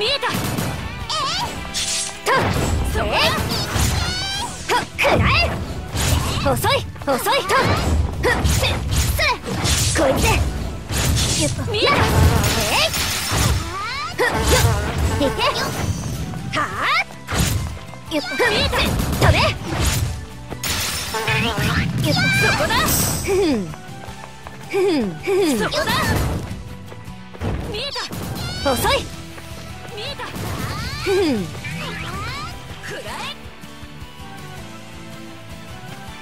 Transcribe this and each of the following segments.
見えた。とそれ？とくらえ。遅い遅い。とふっこいつ。見えた。え？いふっよっ。いてはあ？ゆっと見えた。そこだ。ふんふんふん。そこだ。見えた。遅い見えた。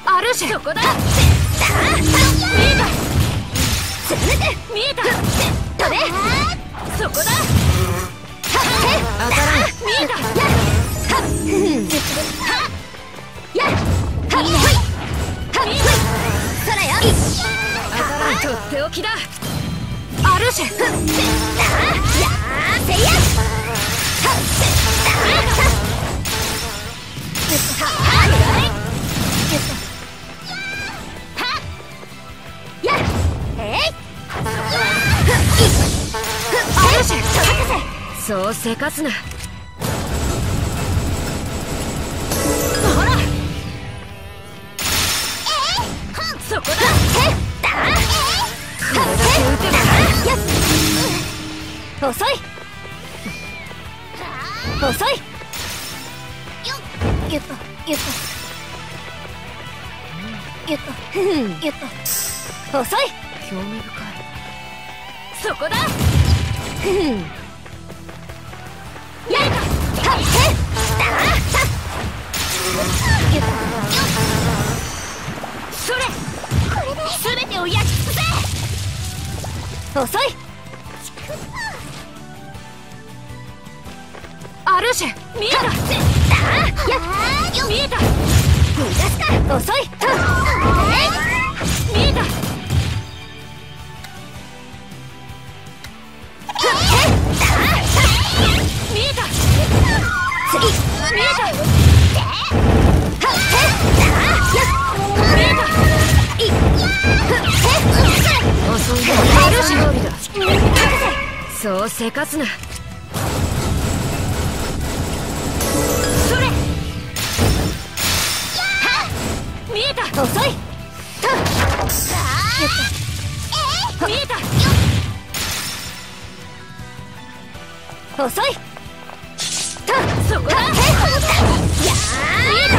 あそこだ。さあ見えつむて。た見えた。飛べそこだ。当た。らん見えた。やはっ。ふんはやはっ。ほいはっ。ほいそらよとっ。ておきだあるじそうせかすな。ほらそこだへっだこれだけ撃てばやっ遅い遅いゆっとゆっとゆっとふんゆっと遅い興味深いそこだそれ。とこれ。で全てを焼き尽くせ遅いあるじゃん見えた逃がすか遅いせかすな。それ！見えた。遅い。と見えた。遅い。とそこだや見え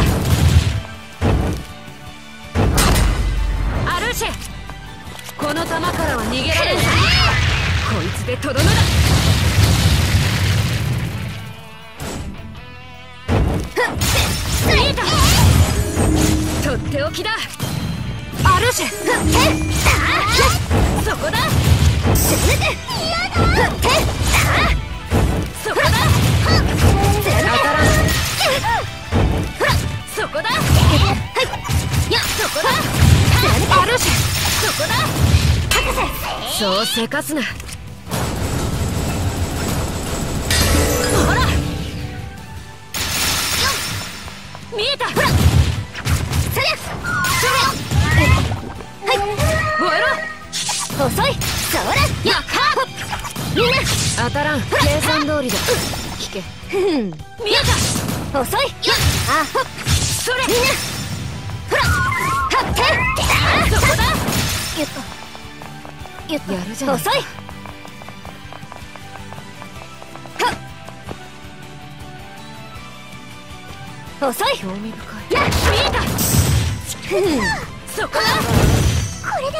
た。アルシェ。この弾からは逃げられない。こいつでとどめだっておきだ。あるじ。ゃんふっへそこだ。すぐて。ふっへそこだ。当たらそこだ。はい。やそこだ。あるじ。ゃんそこだ。博士。そうせかすな。ほら。見えた。そりゃはい燃えろ遅い。そらやっはっみんな当たらん計算通りだ聞けふん見えた遅いやあほっそれみんなほらはっへそこだゆっとゆっとやるじゃない遅いはっ遅い興味深いや見えたそこだ。これで。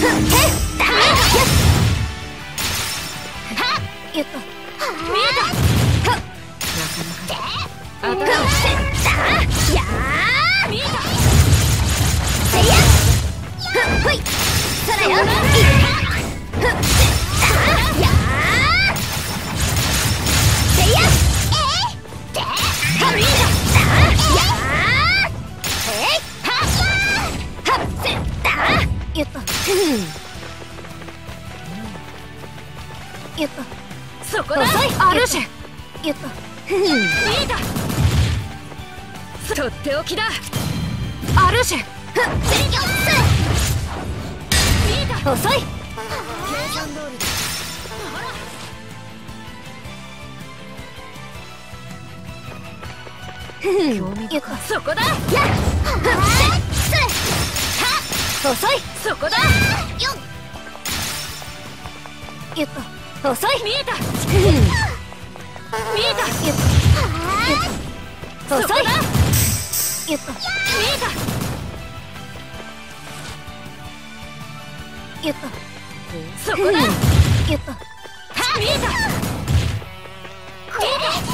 ふっ。ケット見えた。なかかた。っよっった。っっった。よっんこだ遅いアルシェやった。見えたとっておきだ。アルシェ見えた遅い計算通りだ。やっ。遅い。そこだ。やった。遅い。見えた見えたた遅いそこだやった見えたやっそこだやっ見えた見え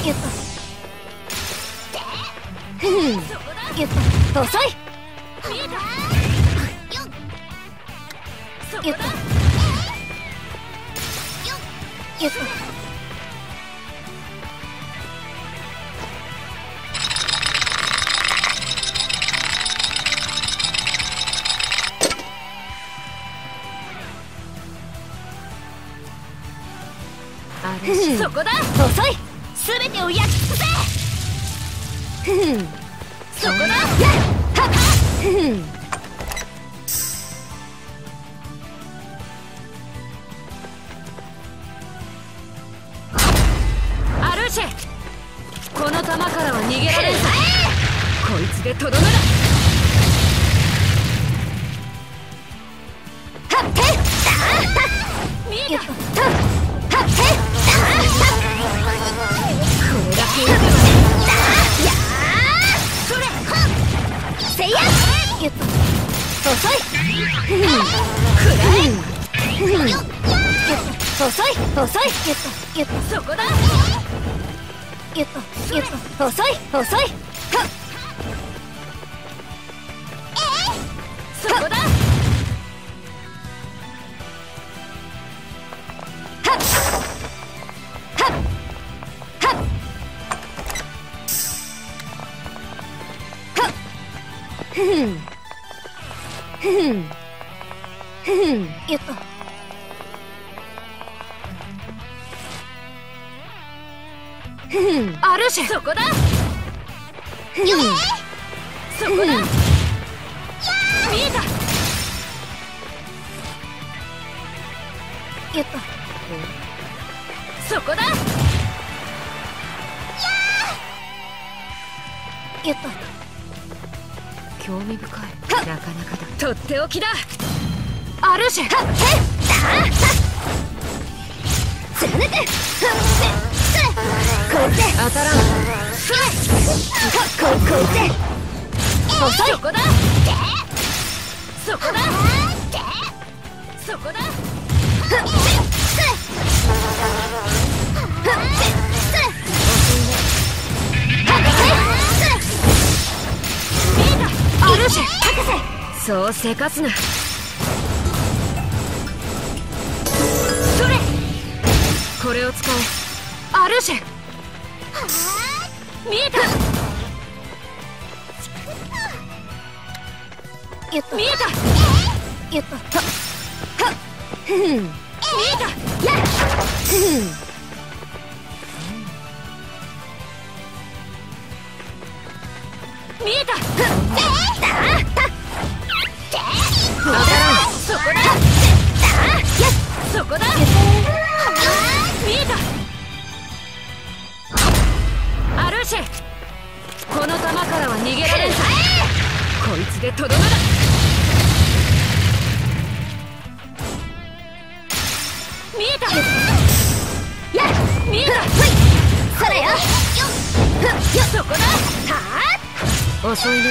やったたそこだやっ遅い見えたそこだやったやっそこだ。遅い。すべてを焼き尽くせ。そこだ。アルシェ。この弾からは逃げられんぞ。こいつでとどめだ見えたこれだけいけばそれせいややっ遅い遅い遅いやっそこだ。やった。そこだ。やった。興味深い。なかなかだ。とっておきだ。アルシェ貫くこいつ当たらん。ここいつ遅い。そこだそうせかすな。それ！これを使えアルシェ見えた！やった。見えた！見えた！やっ！見えたそこだそこだ見えたアルシェこの弾からは逃げられんぞこい。つでとどめだ見えた。見えたそれよそこだ。遅いね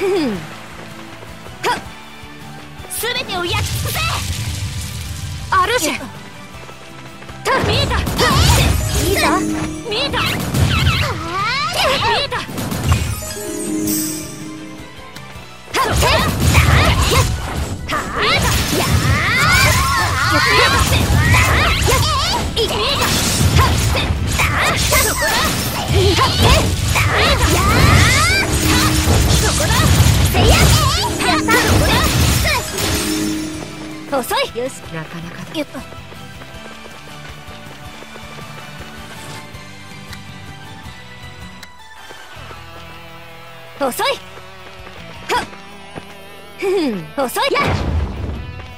すべてを焼き尽くせアルシェた見えた見えた見えた見えたはっは遅い。よし。なかなかよっと遅い。はっ。ふん。遅い。や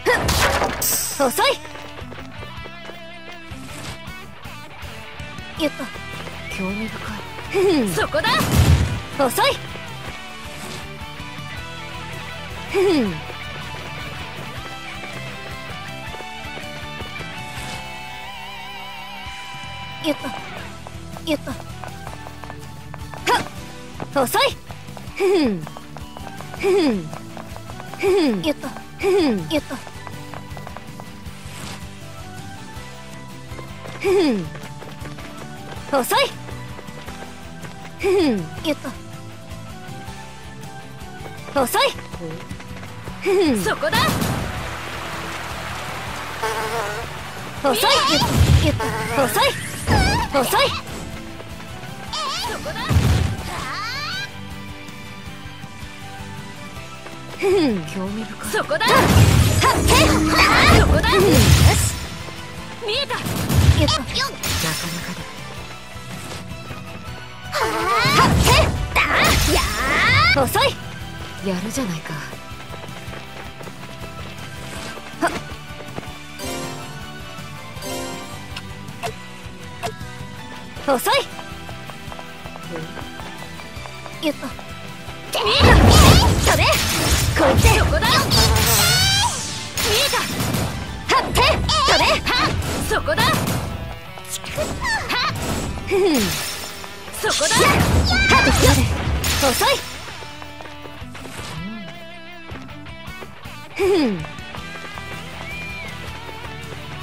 ふっ。遅い。よっと興味深い。ふん。そこだ。遅い。ふん。よっとよっとはっ。遅い。ふん。ふん。ふふん。よっとふん。よっとふん。遅い。ふふん。よっと遅い。ふん。そこだ。遅い。よっとよっと遅い。遅い、そこだ。こだ。はっよし。見えた。よっなかなかだ。はっだ。や遅い。やるじゃないか。遅い。よっとてめえこいつそこだよ見えた。はっ。てはそこだ。ちくそこだ。はっ。遅い。ふふ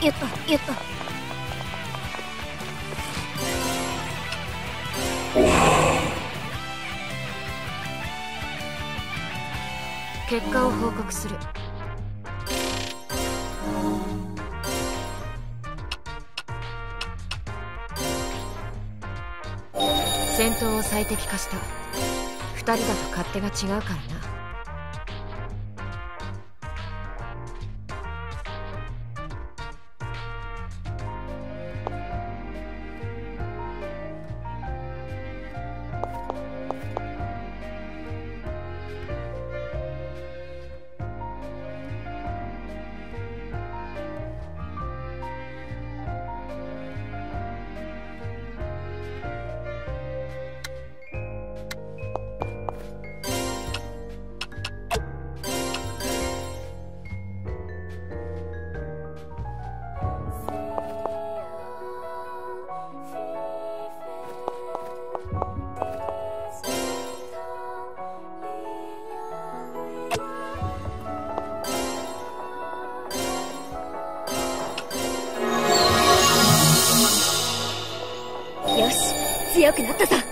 よっとよっと結果を報告する。戦闘を最適化した。2人だと勝手が違うからな。良くなったさ。